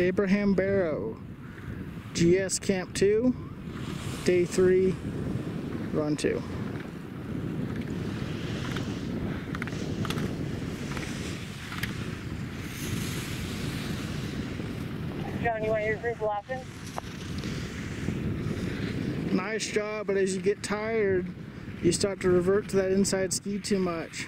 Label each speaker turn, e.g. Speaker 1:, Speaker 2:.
Speaker 1: Abraham Barrow, GS Camp 2, Day 3, Run 2.
Speaker 2: John, you want your group laughing?
Speaker 1: Nice job, but as you get tired, you start to revert to that inside ski too much.